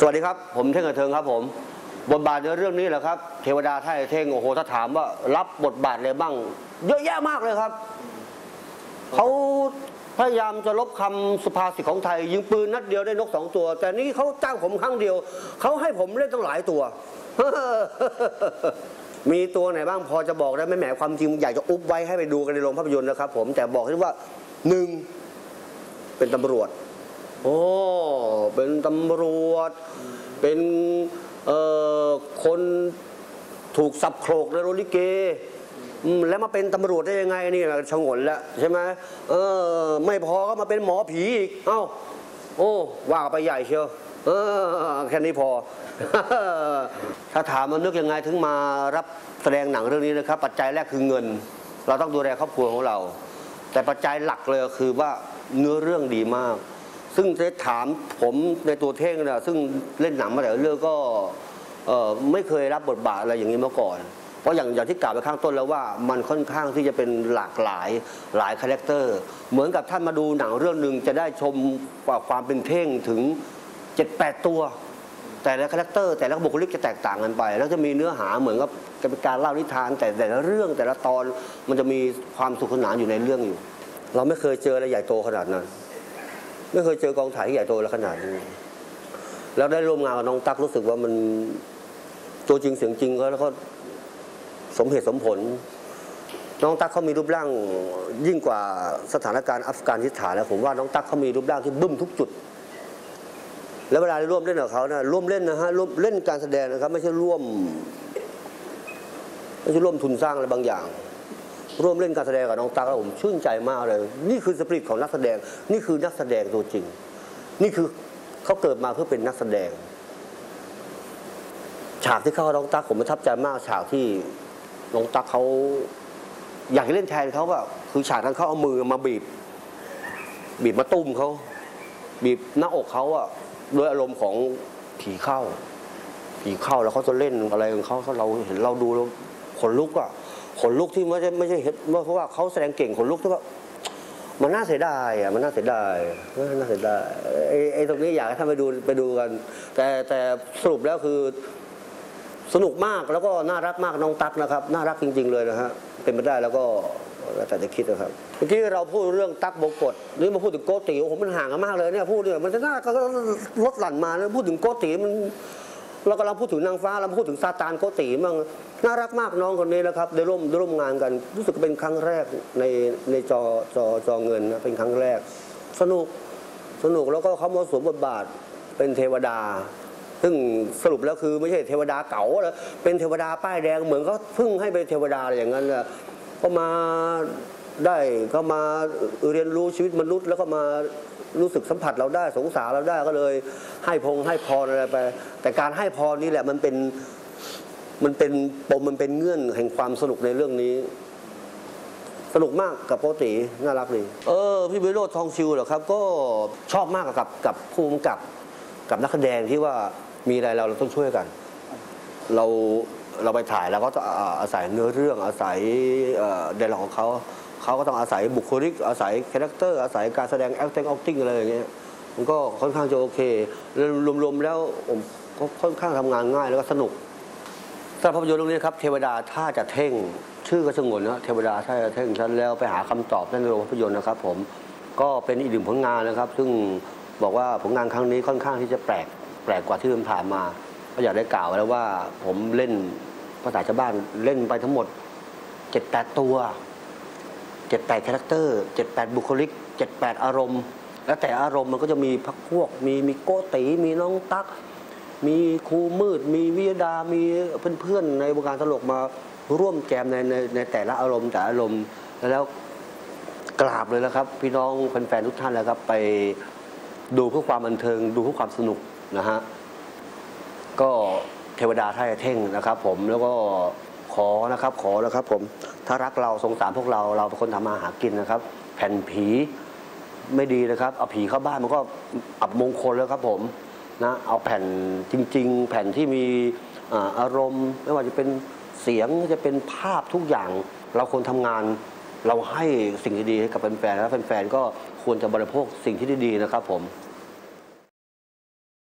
สวัสดีครับ ผมเท่งกระเทิงครับผม บทบาทในเรื่องนี้แหละครับ เทวดาไทยเท่งโอ้โหถ้าถามว่า รับบทบาทอะไรบ้าง เยอะแยะมากเลยครับเขาพยายามจะลบคำสุภาษิตของไทย ยิงปืนนัดเดียวได้นกสองตัว แต่นี่เขาจ้างผมครั้งเดียวเขาให้ผมเล่นตั้งหลายตัว มีตัวไหนบ้างพอจะบอกได้ไหมแหมความจริงอยากจะอุบไว้ให้ไปดูกันในโรงภาพยนตร์นะครับ ผมแต่บอกให้ว่าหนึ่งเป็นตำรวจ โอ้ เป็นตำรวจ เป็นคนถูกสับโขลกในโรลิเกแล้วมาเป็นตำรวจได้ยังไงนี่นะชงนแล้วใช่ไหมเออ ไม่พอก็มาเป็นหมอผีอีก เอ้า โอ้ว่าไปใหญ่เชียวเออแค่นี้พอ ถ้าถามมันนึกยังไงถึงมารับแสดงหนังเรื่องนี้นะครับ ปัจจัยแรกคือเงิน เราต้องดูแลครอบครัวของเรา แต่ปัจจัยหลักเลยคือว่าเนื้อเรื่องดีมาก ซึ่งจะถามผมในตัวเท่งนะซึ่งเล่นหนังมาแต่เรื่องก็ไม่เคยรับบทบาทอะไรอย่างนี้มาก่อน เพราะอย่างอย่างที่กล่าวไปข้างต้นแล้วว่า มันค่อนข้างที่จะเป็นหลากหลายหลาย character เหมือนกับท่านมาดูหนังเรื่องหนึ่งจะได้ชมความเป็นเท่งถึง 7-8 ตัว แต่ละ character แต่ละบุคลิกจะแตกต่างกันไป แล้วจะมีเนื้อหาเหมือนกับเป็นการเล่านิทาน แต่แต่ละเรื่องแต่ละตอนมันจะมีความสุขสนานอยู่ในเรื่องอยู่ เราไม่เคยเจออะไรใหญ่โตขนาดนั้น ไม่เคยเจอกองถ่ายที่ใหญ่โตแล้วขนาดนี้ แล้วได้ร่วมงานกับน้องตั๊กรู้สึกว่ามันตัวจริงเสียงจริงก็แล้วก็สมเหตุสมผล น้องตั๊กเขามีรูปร่างยิ่งกว่าสถานการณ์อัฟกานิสถานแล้วผมว่าน้องตั๊กเขามีรูปร่างที่บึ้มทุกจุด แล้วเวลาร่วมเล่นกับเขานะร่วมเล่นนะฮะร่วมเล่นการแสดงนะครับ ไม่ใช่ร่วม ไม่ใช่ร่วมทุนสร้างอะไรบางอย่าง ร่วมเล่นการแสดงกับน้องตั๊กแล้วผมชื่นใจมากเลย นี่คือสปริตของนักแสดง นี่คือนักแสดงตัวจริง นี่คือเขาเกิดมาเพื่อเป็นนักแสดง ฉากที่เข้าน้องตั๊กผมประทับใจมาก ฉากที่น้องตั๊กเขาอยากเล่นแทนเขาแบบคือฉากนั้นเขาเอามือมาบีบ บีบมาตุ้มเขาบีบหน้าอกเขาอะด้วยอารมณ์ของผีเข้าผีเข้าแล้วเขาจะเล่นอะไรของเขาเขาเราเห็นเราดูแล้วขนลุกอะ ขนลุกที่ไม่ใช่ไม่ใช่เห็นเพราะว่าเขาแสดงเก่งขนลุกที่ว่ามันน่าเสียดายอะมันน่าเสียดายเออน่าเสียดายไอ้ไอ้ตรงนี้อยากให้ท่านไปดูไปดูกัน แต่แต่สรุปแล้วคือสนุกมากแล้วก็น่ารักมากน้องตั๊กนะครับ น่ารักจริง ๆ เลยนะฮะเป็นไปได้แล้วก็แล้วแต่จะคิดนะครับเมื่อกี้เราพูดเรื่องตั๊กบงกฎนี่มาพูดถึงโกติโอ้โหมันห่างกันมากเลยเนี่ยพูดเนี่ยมันจะน่าก็ลดหลั่นมาแล้วพูดถึงโกติมัน เรากำลังพูดถึงนางฟ้าเราพูดถึงซาตานโกติมั่งน่ารักมากน้องคนนี้นะครับได้ร่วมได้ร่วมงานกัน รู้สึกเป็นครั้งแรกในในจอจอจอเงินนะเป็นครั้งแรก สนุกสนุกแล้วก็เขามาสวมบทบาทเป็นเทวดา ซึ่งสรุปแล้วคือไม่ใช่เทวดาเก๋าแล้วเป็นเทวดาป้ายแดงเหมือนเขาเพิ่งให้เป็นเทวดาอะไรอย่างนั้นน่ะก็มาได้ก็มาเรียนรู้ชีวิตมนุษย์แล้วก็มา รู้สึกสัมผัสเราได้สงสารเราได้ก็เลย ให้พงให้พรอะไรไป แต่การให้พรนี่แหละมันเป็นมันเป็นปมมันเป็นเงื่อนแห่งความสนุกในเรื่องนี้ สนุกมากกับโกติน่ารักดีเออพี่วิโรธทองชิวเหรอครับ ก็ชอบมากกับกับผู้กำกับกับนักแสดงที่ว่ามีอะไรเราเราต้องช่วยกัน เราเราไปถ่ายแล้วก็ต้องอ่าอาศัยเนื้อเรื่องอาศัยเดลของเขา เขาก็ต้องอาศัยบุคลิก อาศัย character อาศัยการแสดง acting acting อะไรอย่างเงี้ยมันก็ค่อนข้างจะโอเค รวมๆแล้วผมก็ค่อนข้างทำงานง่ายแล้วก็สนุกสำหรับภาพยนตร์เรื่องนี้ครับเทวดาท่าจะเท่ง ชื่อก็สงวนนะเทวดาท่าจะเท่งฉันแล้วไปหาคำตอบในโรงภาพยนตร์นะครับ ผมก็เป็นอีกหนึ่งผลงานนะครับ ซึ่งบอกว่าผลงานครั้งนี้ค่อนข้างที่จะแปลกแปลกกว่าที่ผ่านมาก็อย่างได้กล่าวแล้วว่าผมเล่นภาษาชาวบ้านเล่นไปทั้งหมดเจ็ดแปดตัว เจ็ดแปด character เจ็ดแปดบุคลิกเจ็ดแปดอารมณ์ แล้วแต่อารมณ์มันก็จะมีพรรคพวก มีมีโก๊ะตี๋ มีน้องตั๊ก มีครูมืด มีวิยดา มีเพื่อนๆ ในวงการตลกมาร่วมแจมในในในแต่ละอารมณ์แต่อารมณ์ แล้วกราบเลยนะครับ พี่น้องแฟนๆทุกท่านแล้วครับไปดูเพื่อความบันเทิง ดูเพื่อความสนุกนะฮะก็เทวดาท่าเท่งนะครับ ผมแล้วก็ อนะครับขอนะครับผมถ้ารักเราสงสารพวกเราเราเป็นคนทำมาหากินนะครับ แผ่นผีไม่ดีนะครับ เอาผีเข้าบ้านมันก็อับมงคลแล้วครับผมนะเอาแผ่นจริง ๆ แผ่นที่มีอาอารมณ์ ไม่ว่าจะเป็นเสียงจะเป็นภาพทุกอย่าง เราควรทำงานเราให้สิ่งดีๆให้กับแฟนๆแล้วแฟนๆก็ควรจะบริโภคสิ่งที่ดีๆนะครับผม